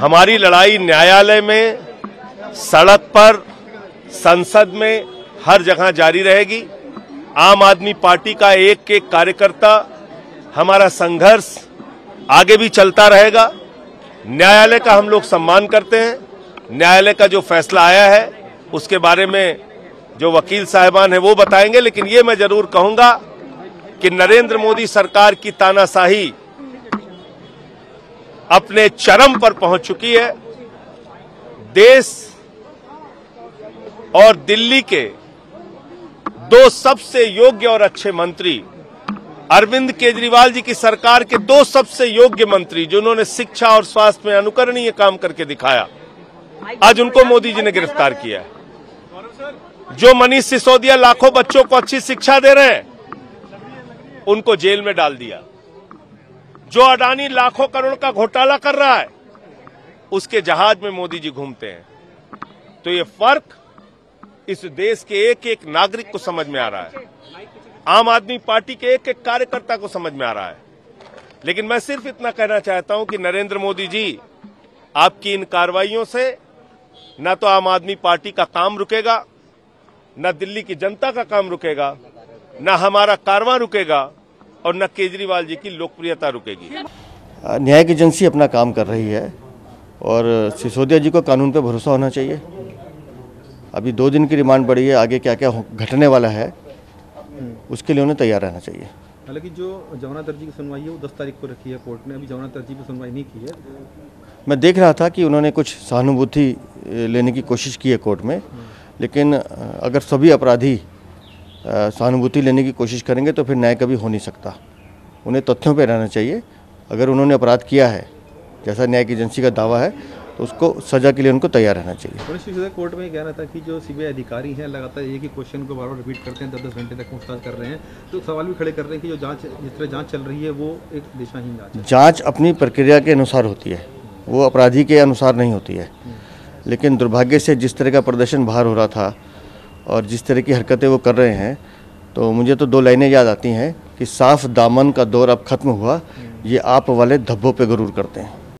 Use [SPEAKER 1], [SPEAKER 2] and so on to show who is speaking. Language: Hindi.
[SPEAKER 1] हमारी लड़ाई न्यायालय में, सड़क पर, संसद में, हर जगह जारी रहेगी। आम आदमी पार्टी का एक एक कार्यकर्ता हमारा संघर्ष आगे भी चलता रहेगा। न्यायालय का हम लोग सम्मान करते हैं। न्यायालय का जो फैसला आया है, उसके बारे में जो वकील साहिबान है वो बताएँगे, लेकिन ये मैं ज़रूर कहूँगा कि नरेंद्र मोदी सरकार की तानाशाही अपने चरम पर पहुँच चुकी है। देश और दिल्ली के दो सबसे योग्य और अच्छे मंत्री, अरविंद केजरीवाल जी की सरकार के दो सबसे योग्य मंत्री, जिन्होंने शिक्षा और स्वास्थ्य में अनुकरणीय काम करके दिखाया। आज उनको मोदी जी ने गिरफ़्तार किया है। जो मनीष सिसोदिया लाखों बच्चों को अच्छी शिक्षा दे रहे हैं, उनको जेल में डाल दिया। जो अडानी लाखों करोड़ का घोटाला कर रहा है, उसके जहाज़ में मोदी जी घूमते हैं। तो ये फ़र्क इस देश के एक एक नागरिक को समझ में आ रहा है। आम आदमी पार्टी के एक एक कार्यकर्ता को समझ में आ रहा है। लेकिन मैं सिर्फ़ इतना कहना चाहता हूँ कि नरेंद्र मोदी जी, आपकी इन कार्रवाइयों से न तो आम आदमी पार्टी का काम रुकेगा, न दिल्ली की जनता का काम रुकेगा, न हमारा कारवां रुकेगा और न केजरीवाल जी की लोकप्रियता रुकेगी।
[SPEAKER 2] न्यायिक एजेंसी अपना काम कर रही है और सिसोदिया जी को कानून पर भरोसा होना चाहिए। अभी दो दिन की रिमांड बढ़ी है आगे क्या क्या घटने वाला है उसके लिए उन्हें तैयार रहना चाहिए।
[SPEAKER 3] हालाँकि जो जमानत अर्जी की सुनवाई है वो दस तारीख को रखी है कोर्ट ने। अभी जमानत अर्जी पर सुनवाई नहीं की है।
[SPEAKER 2] मैं देख रहा था कि उन्होंने कुछ सहानुभूति लेने की कोशिश की है कोर्ट में लेकिन अगर सभी अपराधी सहानुभूति लेने की कोशिश करेंगे तो फिर न्याय कभी हो नहीं सकता। उन्हें तथ्यों पर रहना चाहिए। अगर उन्होंने अपराध किया है जैसा न्यायिक एजेंसी का दावा है तो उसको सज़ा के लिए उनको तैयार रहना चाहिए।
[SPEAKER 3] कोर्ट में कह रहा था कि जो सीबीआई अधिकारी हैं लगातार एक ही क्वेश्चन को बार बार रिपीट करते हैं दस दस घंटे तक पूछताछ कर रहे हैं। तो सवाल भी खड़े कर रहे हैं कि जो जाँच जिस तरह जाँच चल रही है वो एक दिशाहीन जाँच है।
[SPEAKER 2] जाँच अपनी प्रक्रिया के अनुसार होती है। वो अपराधी के अनुसार नहीं होती है। लेकिन दुर्भाग्य से जिस तरह का प्रदर्शन बाहर हो रहा था और जिस तरह की हरकतें वो कर रहे हैं तो मुझे तो दो लाइनें याद आती हैं कि साफ़ दामन का दौर अब खत्म हुआ। ये आप वाले धब्बों पे गरूर करते हैं।